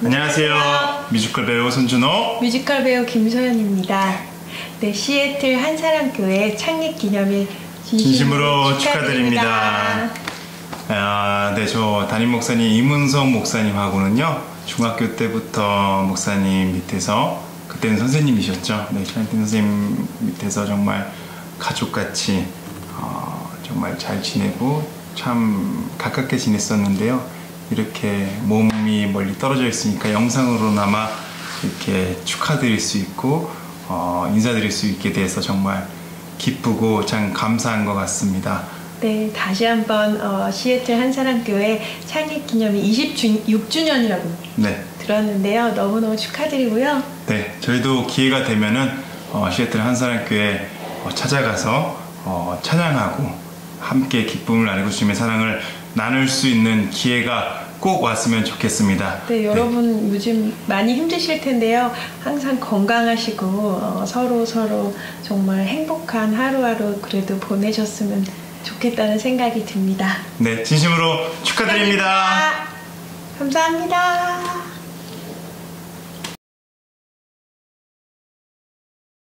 안녕하세요. 뮤지컬 배우 손준호. 뮤지컬 배우 김소현입니다. 네, 시애틀 한사랑교회 창립 기념일 진심으로, 진심으로 축하드립니다. 아, 네, 저 담임 목사님 이문성 목사님하고는요 중학교 때부터 목사님 밑에서 그때는 선생님이셨죠. 네, 샤인틴 선생님 밑에서 정말 가족같이 어, 정말 잘 지내고 참 가깝게 지냈었는데요. 이렇게 몸이 멀리 떨어져 있으니까 영상으로나마 이렇게 축하드릴 수 있고 어, 인사드릴 수 있게 돼서 정말 기쁘고 참 감사한 것 같습니다. 네, 다시 한번 어, 시애틀 한사람교회 창립 기념일 26주년이라고 네, 들었는데요. 너무너무 축하드리고요. 네, 저희도 기회가 되면은 어, 시애틀 한사람교회 어, 찾아가서 어, 찬양하고 함께 기쁨을 나누고 주님의 사랑을 나눌 수 있는 기회가 꼭 왔으면 좋겠습니다. 네, 여러분 요즘 많이 힘드실 텐데요. 항상 건강하시고 어, 서로 서로 정말 행복한 하루하루 그래도 보내셨으면 좋겠다는 생각이 듭니다. 네, 진심으로 축하드립니다. 감사합니다.